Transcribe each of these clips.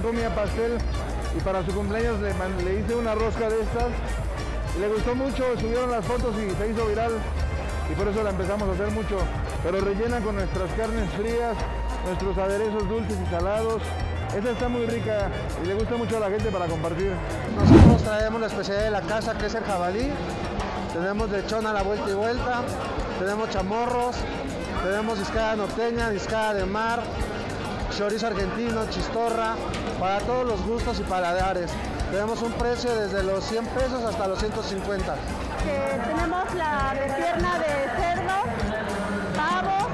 comía pastel y para su cumpleaños le, le hice una rosca de estas. Le gustó mucho, subieron las fotos y se hizo viral. Y por eso la empezamos a hacer mucho, pero rellena con nuestras carnes frías, nuestros aderezos dulces y salados. Esta está muy rica y le gusta mucho a la gente para compartir. Nosotros traemos la especialidad de la casa que es el jabalí, tenemos lechón a la vuelta y vuelta, tenemos chamorros, tenemos discada norteña, discada de mar, chorizo argentino, chistorra, para todos los gustos y paladares. Tenemos un precio desde los 100 pesos hasta los 150. tenemos la pierna de cerdo, pavo,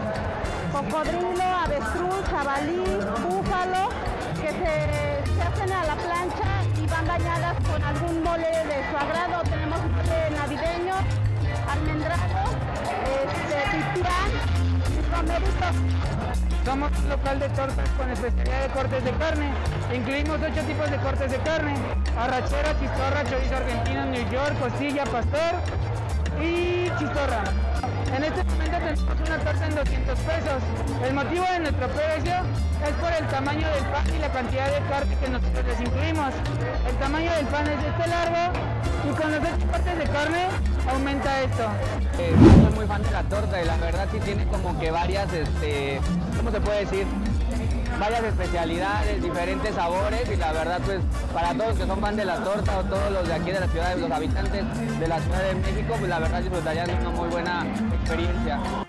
cocodrilo, avestruz, jabalí, búfalo, que se, se, hacen a la plancha y van bañadas con algún mole de su agrado. Tenemos mole navideño, almendrado, este, y romerito. Somos un local de tortas con especialidad de cortes de carne. Incluimos ocho tipos de cortes de carne. Arrachera, chistorra, chorizo argentino, New York, costilla, pastor y chistorra. En este momento tenemos una torta en 200 pesos. El motivo de nuestro precio es por el tamaño del pan y la cantidad de carne que nosotros les incluimos. El tamaño del pan es este largo y con los ocho cortes de carne aumenta esto. Eh, soy muy fan de la torta y la verdad sí tiene como que varias, este, ¿cómo se puede decir? Varias especialidades, diferentes sabores y la verdad pues para todos que son fan de la torta o todos los de aquí de la ciudad, los habitantes de la Ciudad de México, pues la verdad disfrutarían de una muy buena experiencia.